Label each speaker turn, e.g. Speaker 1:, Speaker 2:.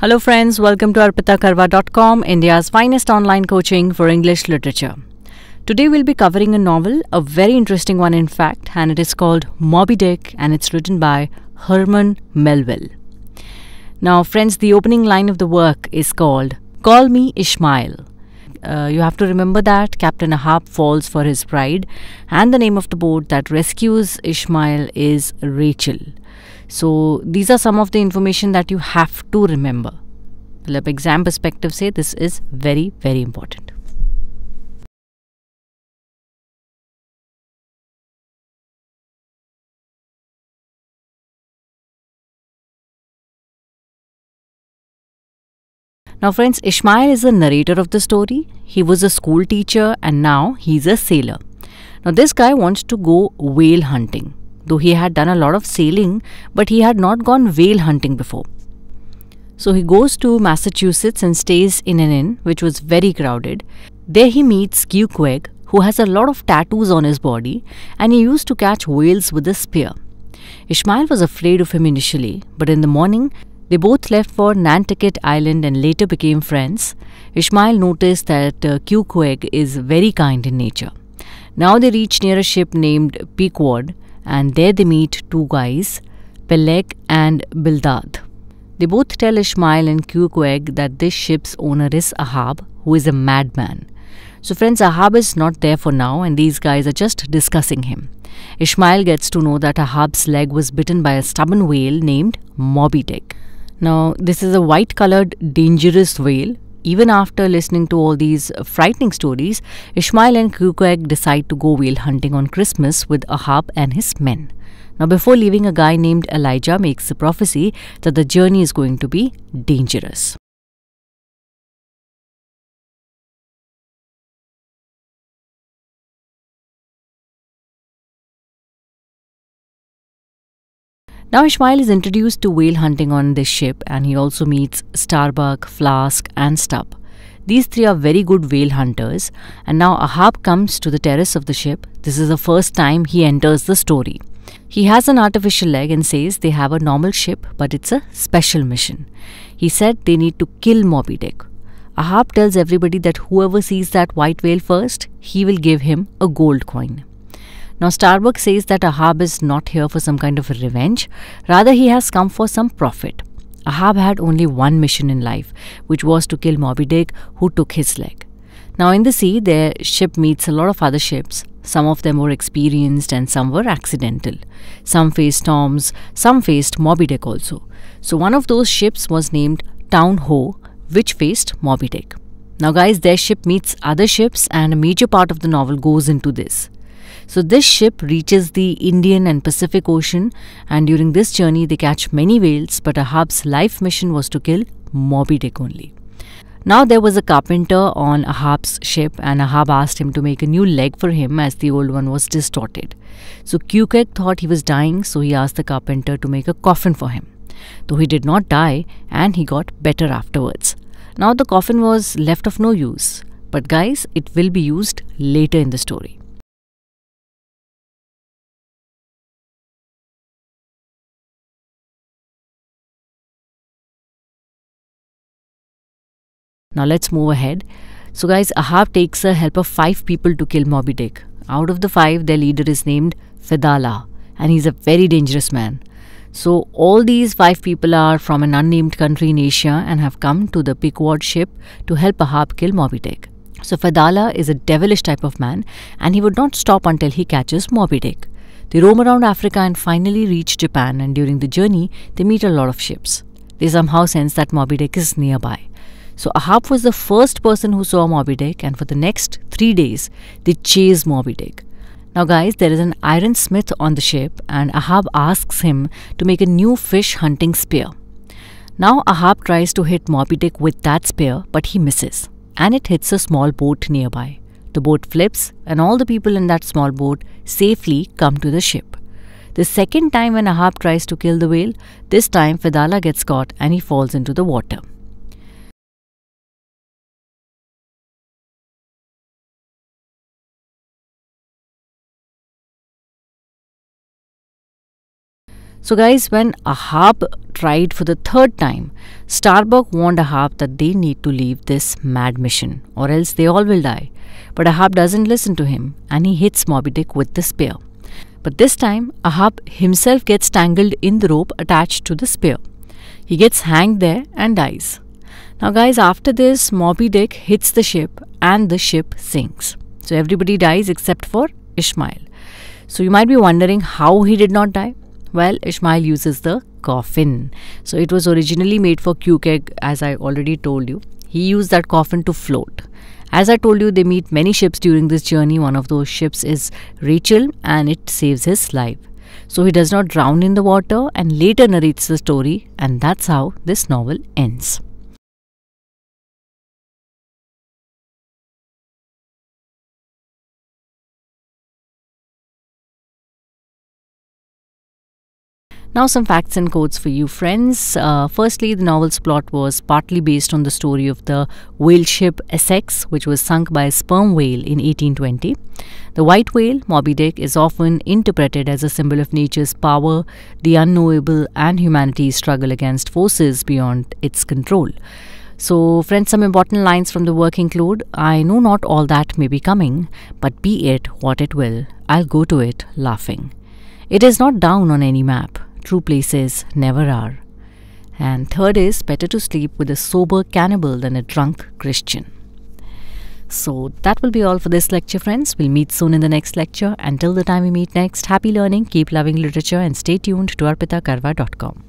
Speaker 1: Hello, friends. Welcome to arpitakarwa.com, India's finest online coaching for English literature. Today, we'll be covering a novel, a very interesting one, in fact, and it is called Moby Dick and it's written by Herman Melville. Now, friends, the opening line of the work is called Call Me Ishmael. Uh, you have to remember that Captain Ahab falls for his pride, and the name of the boat that rescues Ishmael is Rachel. So these are some of the information that you have to remember. Philip exam perspective say this is very, very important. Now, friends, Ishmael is the narrator of the story. He was a school teacher and now he's a sailor. Now, this guy wants to go whale hunting though he had done a lot of sailing, but he had not gone whale hunting before. So, he goes to Massachusetts and stays in an inn which was very crowded. There, he meets Queequeg, who has a lot of tattoos on his body, and he used to catch whales with a spear. Ishmael was afraid of him initially, but in the morning, they both left for Nantucket Island and later became friends. Ishmael noticed that uh, Queequeg is very kind in nature. Now they reach near a ship named Pequod and there they meet two guys, Peleg and Bildad. They both tell Ishmael and Queequeg that this ship's owner is Ahab, who is a madman. So, friends, Ahab is not there for now, and these guys are just discussing him. Ishmael gets to know that Ahab's leg was bitten by a stubborn whale named Moby Dick. Now, this is a white colored, dangerous whale. Even after listening to all these uh, frightening stories, Ishmael and Queequeg decide to go whale hunting on Christmas with Ahab and his men. Now, before leaving, a guy named Elijah makes a prophecy that the journey is going to be dangerous. Now Ishmael is introduced to whale hunting on this ship and he also meets Starbuck, Flask and Stubb. These three are very good whale hunters and now Ahab comes to the terrace of the ship. This is the first time he enters the story. He has an artificial leg and says they have a normal ship but it's a special mission. He said they need to kill Moby Dick. Ahab tells everybody that whoever sees that white whale first, he will give him a gold coin. Now, Starbuck says that Ahab is not here for some kind of revenge, rather, he has come for some profit. Ahab had only one mission in life, which was to kill Moby Dick, who took his leg. Now, in the sea, their ship meets a lot of other ships. Some of them were experienced and some were accidental. Some faced storms, some faced Moby Dick also. So, one of those ships was named Town Ho, which faced Moby Dick. Now, guys, their ship meets other ships, and a major part of the novel goes into this. So, this ship reaches the Indian and Pacific Ocean, and during this journey, they catch many whales. But Ahab's life mission was to kill Moby Dick only. Now, there was a carpenter on Ahab's ship, and Ahab asked him to make a new leg for him as the old one was distorted. So, Queequeg thought he was dying, so he asked the carpenter to make a coffin for him. Though he did not die, and he got better afterwards. Now, the coffin was left of no use, but guys, it will be used later in the story. Now let's move ahead. So, guys, Ahab takes the help of five people to kill Moby Dick. Out of the five, their leader is named Fedallah, and he's a very dangerous man. So, all these five people are from an unnamed country in Asia and have come to the Pequod ship to help Ahab kill Moby Dick. So, Fedallah is a devilish type of man, and he would not stop until he catches Moby Dick. They roam around Africa and finally reach Japan, and during the journey, they meet a lot of ships. They somehow sense that Moby Dick is nearby. So Ahab was the first person who saw Moby Dick, and for the next three days, they chased Moby Dick. Now, guys, there is an iron smith on the ship, and Ahab asks him to make a new fish hunting spear. Now, Ahab tries to hit Moby Dick with that spear, but he misses, and it hits a small boat nearby. The boat flips, and all the people in that small boat safely come to the ship. The second time when Ahab tries to kill the whale, this time Fedallah gets caught and he falls into the water. So, guys, when Ahab tried for the third time, Starbuck warned Ahab that they need to leave this mad mission or else they all will die. But Ahab doesn't listen to him and he hits Moby Dick with the spear. But this time, Ahab himself gets tangled in the rope attached to the spear. He gets hanged there and dies. Now, guys, after this, Moby Dick hits the ship and the ship sinks. So, everybody dies except for Ishmael. So, you might be wondering how he did not die. Well, Ishmael uses the coffin. So it was originally made for Queequeg, as I already told you. He used that coffin to float. As I told you, they meet many ships during this journey. One of those ships is Rachel, and it saves his life. So he does not drown in the water and later narrates the story, and that's how this novel ends. Now, some facts and quotes for you, friends. Uh, firstly, the novel's plot was partly based on the story of the whale ship Essex, which was sunk by a sperm whale in 1820. The white whale, Moby Dick, is often interpreted as a symbol of nature's power, the unknowable, and humanity's struggle against forces beyond its control. So, friends, some important lines from the work include I know not all that may be coming, but be it what it will, I'll go to it laughing. It is not down on any map True places never are. And third is better to sleep with a sober cannibal than a drunk Christian. So that will be all for this lecture, friends. We'll meet soon in the next lecture. Until the time we meet next, happy learning, keep loving literature, and stay tuned to arpitakarwa.com.